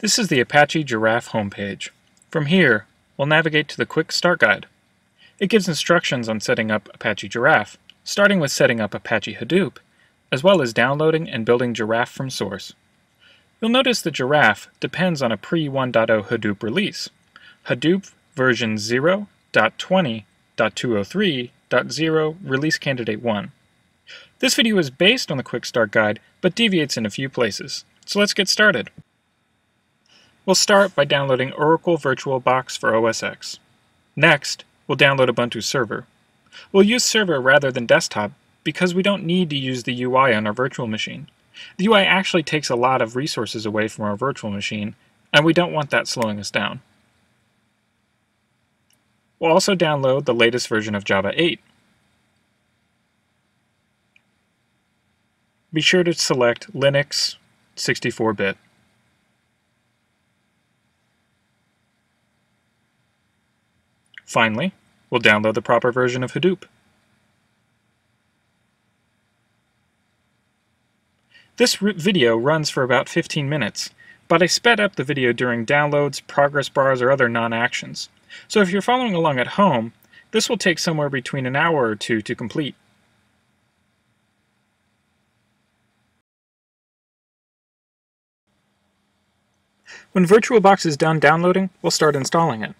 This is the Apache Giraph homepage. From here, we'll navigate to the Quick Start Guide. It gives instructions on setting up Apache Giraph, starting with setting up Apache Hadoop, as well as downloading and building Giraph from source. You'll notice that Giraph depends on a pre-1.0 Hadoop release. Hadoop version 0.20.203.0 release candidate 1. This video is based on the Quick Start Guide, but deviates in a few places. So let's get started. We'll start by downloading Oracle VirtualBox for OS X. Next, we'll download Ubuntu Server. We'll use Server rather than Desktop because we don't need to use the UI on our virtual machine. The UI actually takes a lot of resources away from our virtual machine, and we don't want that slowing us down. We'll also download the latest version of Java 8. Be sure to select Linux 64-bit. Finally, we'll download the proper version of Hadoop. This video runs for about 15 minutes, but I sped up the video during downloads, progress bars, or other non-actions. So if you're following along at home, this will take somewhere between an hour or two to complete. When VirtualBox is done downloading, we'll start installing it.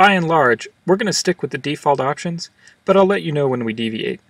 By and large, we're going to stick with the default options, but I'll let you know when we deviate.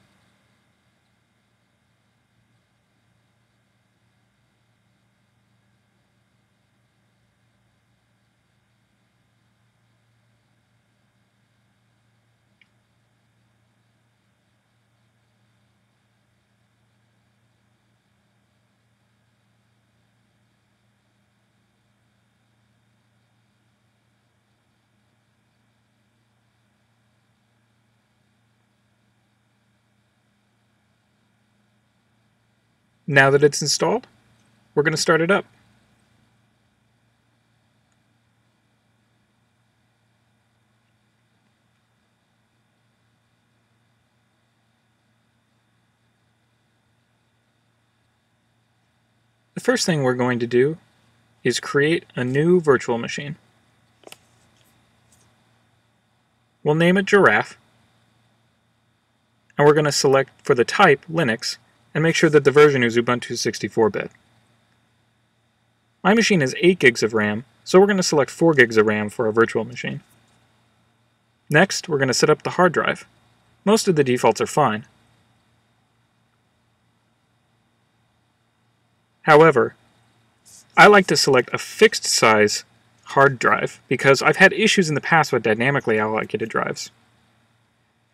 Now that it's installed, we're going to start it up. The first thing we're going to do is create a new virtual machine. We'll name it Giraph, and we're going to select for the type Linux and make sure that the version is Ubuntu 64-bit. My machine has 8 gigs of RAM, so we're going to select 4 gigs of RAM for our virtual machine. Next, we're going to set up the hard drive. Most of the defaults are fine. However, I like to select a fixed size hard drive because I've had issues in the past with dynamically allocated drives.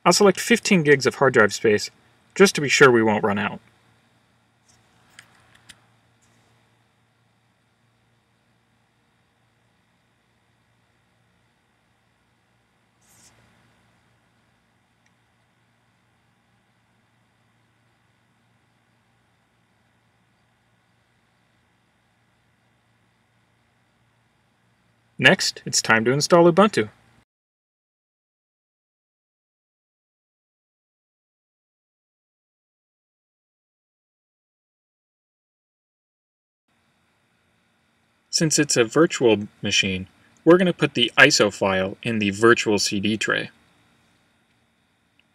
I'll select 15 gigs of hard drive space just to be sure we won't run out. Next, it's time to install Ubuntu. Since it's a virtual machine, we're going to put the ISO file in the virtual CD tray.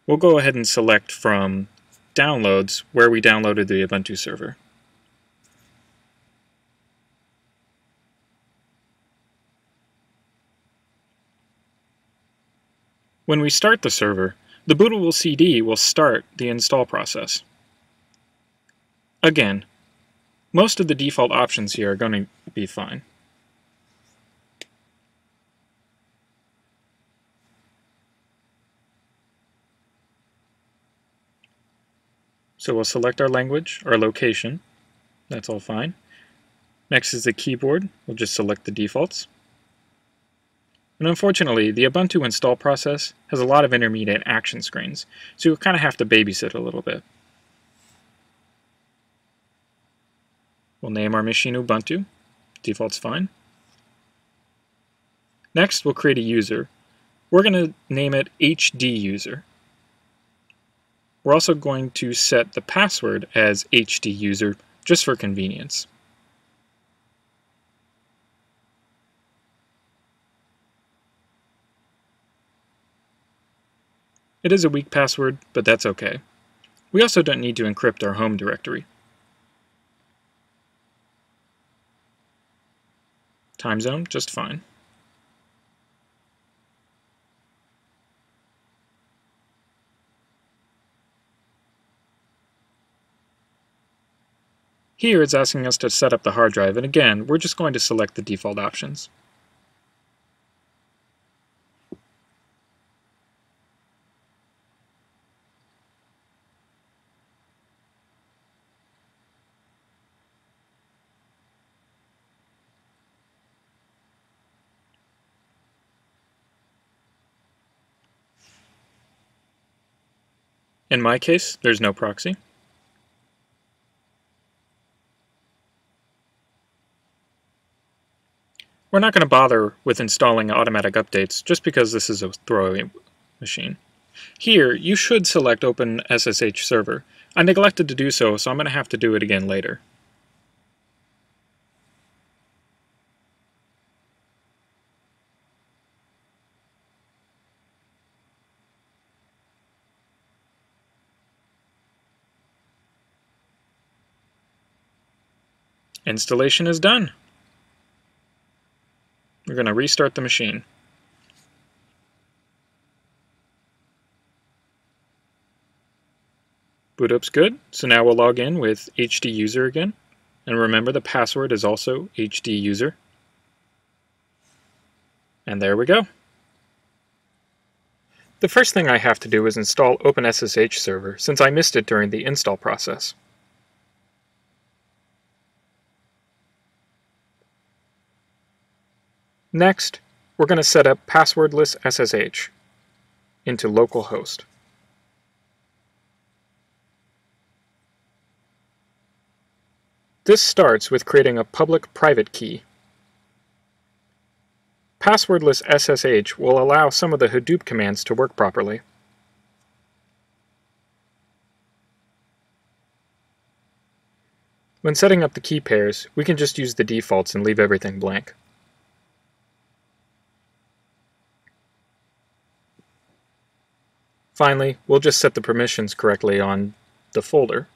We'll go ahead and select from Downloads where we downloaded the Ubuntu server. When we start the server, the bootable CD will start the install process. Again, most of the default options here are going to be fine. So we'll select our language, our location. That's all fine. Next is the keyboard. We'll just select the defaults. And unfortunately, the Ubuntu install process has a lot of intermediate action screens, so you'll kind of have to babysit a little bit. We'll name our machine Ubuntu. Default's fine. Next, we'll create a user. We're going to name it HD user. We're also going to set the password as HD user just for convenience. It is a weak password, but that's okay. We also don't need to encrypt our home directory. Time zone, just fine. Here it's asking us to set up the hard drive, and again, we're just going to select the default options. In my case, there's no proxy. We're not going to bother with installing automatic updates just because this is a throwaway machine. Here, you should select Open SSH Server. I neglected to do so, so I'm going to have to do it again later. Installation is done. We're going to restart the machine. Boot up's good, so now we'll log in with HD user again. And remember the password is also HD user. And there we go. The first thing I have to do is install OpenSSH server since I missed it during the install process. Next, we're going to set up passwordless SSH into localhost. This starts with creating a public-private key. Passwordless SSH will allow some of the Hadoop commands to work properly. When setting up the key pairs, we can just use the defaults and leave everything blank. Finally, we'll just set the permissions correctly on the folder.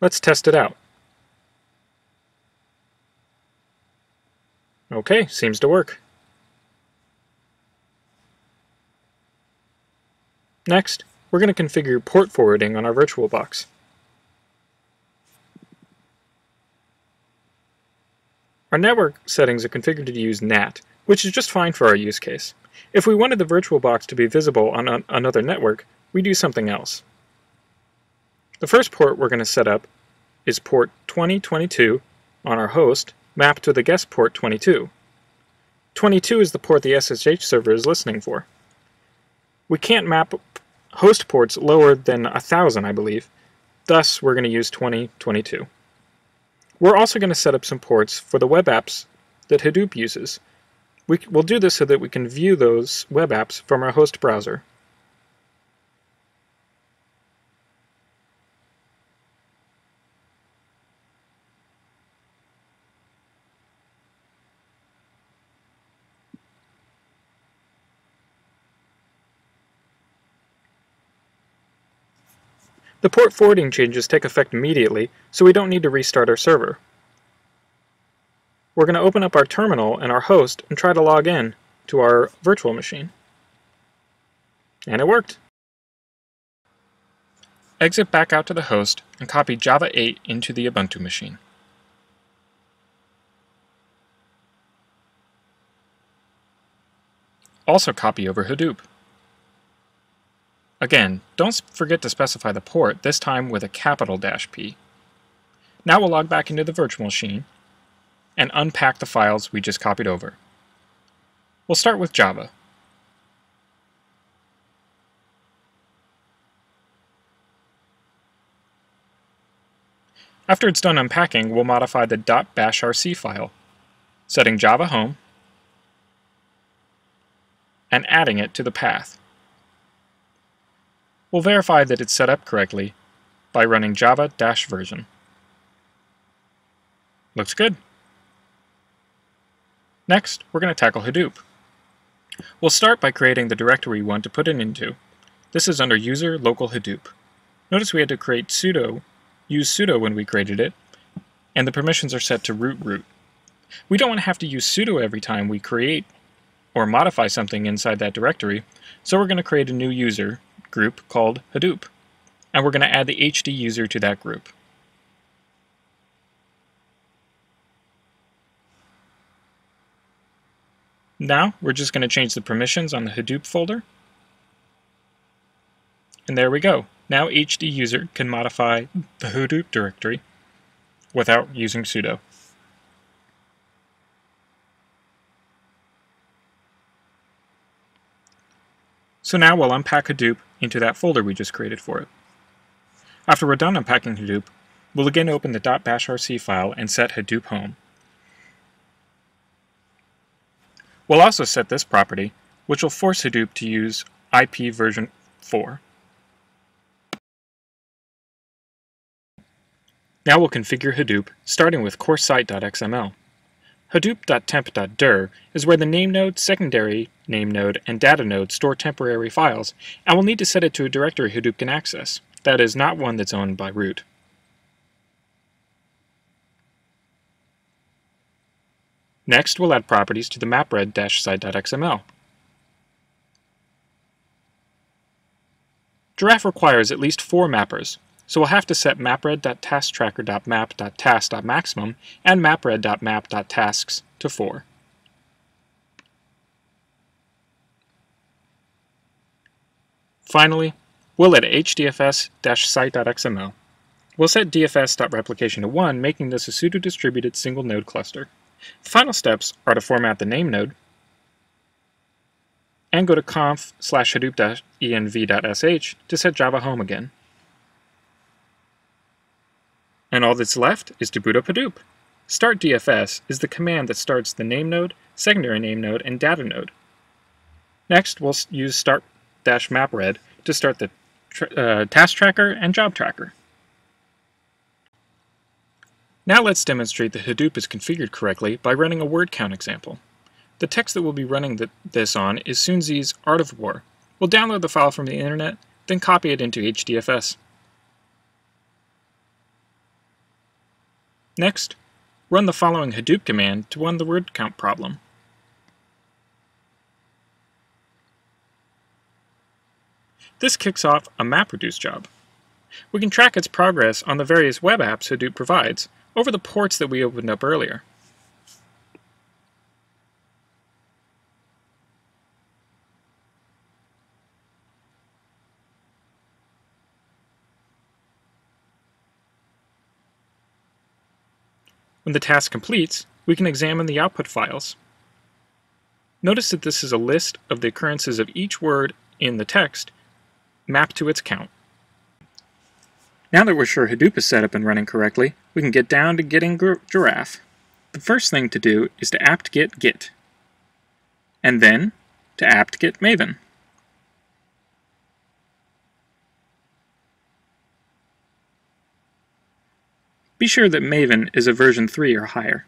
Let's test it out. Okay, seems to work. Next, we're going to configure port forwarding on our VirtualBox. Our network settings are configured to use NAT, which is just fine for our use case. If we wanted the VirtualBox to be visible on an another network, we do something else. The first port we're going to set up is port 2022 on our host, mapped to the guest port 22. 22 is the port the SSH server is listening for. We can't map host ports lower than 1000, I believe. Thus, we're going to use 2022. We're also going to set up some ports for the web apps that Hadoop uses, we, will do this so that we can view those web apps from our host browser. The port forwarding changes take effect immediately, so we don't need to restart our server. We're going to open up our terminal and our host and try to log in to our virtual machine. And it worked. Exit back out to the host and copy Java 8 into the Ubuntu machine. Also copy over Hadoop. Again, don't forget to specify the port, this time with a capital dash P. Now we'll log back into the virtual machine and unpack the files we just copied over. We'll start with Java. After it's done unpacking, we'll modify the .bashrc file. setting Java home, and adding it to the path. We'll verify that it's set up correctly by running java-version. Looks good. Next, we're going to tackle Hadoop. We'll start by creating the directory we want to put it into. This is under user local Hadoop. Notice we had to create sudo, use sudo when we created it, and the permissions are set to root root. We don't want to have to use sudo every time we create or modify something inside that directory, so we're going to create a new user group called Hadoop, and we're going to add the HD user to that group. Now we're just going to change the permissions on the Hadoop folder. And there we go. Now HD user can modify the Hadoop directory without using sudo. So now we'll unpack Hadoop into that folder we just created for it. After we're done unpacking Hadoop, we'll again open the .bashrc file and set Hadoop home. We'll also set this property, which will force Hadoop to use IP version 4. Now we'll configure Hadoop, starting with core-site.xml. Hadoop.temp.dir is where the name node, secondary name node, and data node store temporary files, and we'll need to set it to a directory Hadoop can access, that is, not one that's owned by root. Next, we'll add properties to the mapred-site.xml. Giraph requires at least four mappers, so we'll have to set mapred.tasktracker.map.task.maximum and mapred.map.tasks to 4. Finally, we'll add hdfs-site.xml. We'll set dfs.replication to 1, making this a pseudo-distributed single-node cluster. The final steps are to format the name node, and go to conf slash hadoop-env.sh to set Java home again. And all that's left is to boot up Hadoop. Start DFS is the command that starts the name node, secondary name node, and data node. Next, we'll use start-mapred to start the uh, task tracker and job tracker. Now let's demonstrate that Hadoop is configured correctly by running a word count example. The text that we'll be running the, this on is Sunzi's Art of War. We'll download the file from the internet, then copy it into HDFS. Next, run the following Hadoop command to run the word count problem. This kicks off a MapReduce job. We can track its progress on the various web apps Hadoop provides over the ports that we opened up earlier. When the task completes, we can examine the output files. Notice that this is a list of the occurrences of each word in the text mapped to its count. Now that we're sure Hadoop is set up and running correctly, we can get down to getting Giraph. The first thing to do is to apt-get git, and then to apt-get maven. Be sure that Maven is a version 3 or higher.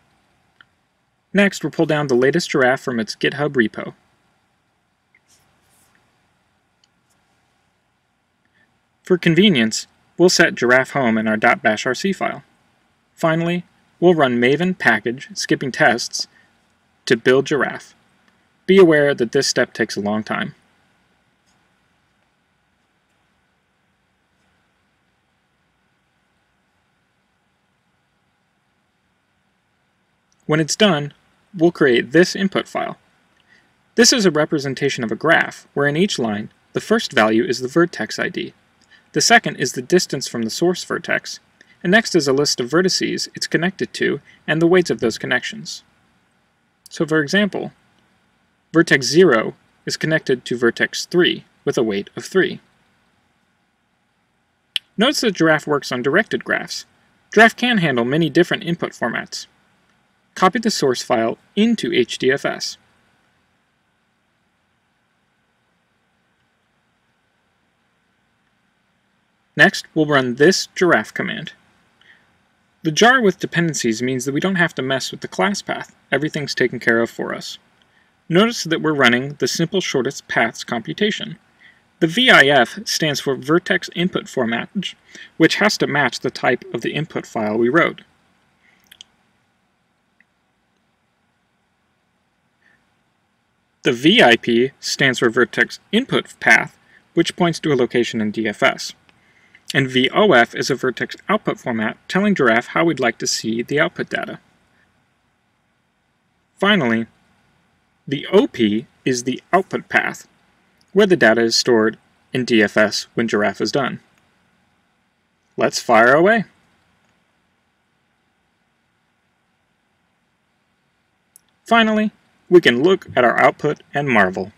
Next, we'll pull down the latest giraph from its GitHub repo. For convenience, we'll set giraph home in our .bashrc file. Finally, we'll run maven package skipping tests to build giraph. Be aware that this step takes a long time. When it's done, we'll create this input file. This is a representation of a graph, where in each line, the first value is the vertex ID. The second is the distance from the source vertex, and next is a list of vertices it's connected to and the weights of those connections. So for example, vertex 0 is connected to vertex 3 with a weight of 3. Notice that Giraph works on directed graphs. Giraph can handle many different input formats. Copy the source file into HDFS. Next, we'll run this giraph command. The jar with dependencies means that we don't have to mess with the class path. Everything's taken care of for us. Notice that we're running the simple shortest paths computation. The VIF stands for Vertex Input Format, which has to match the type of the input file we wrote. The VIP stands for Vertex Input Path, which points to a location in DFS. And VOF is a vertex output format telling Giraph how we'd like to see the output data. Finally, the OP is the output path, where the data is stored in DFS when Giraph is done. Let's fire away. Finally, we can look at our output and marvel.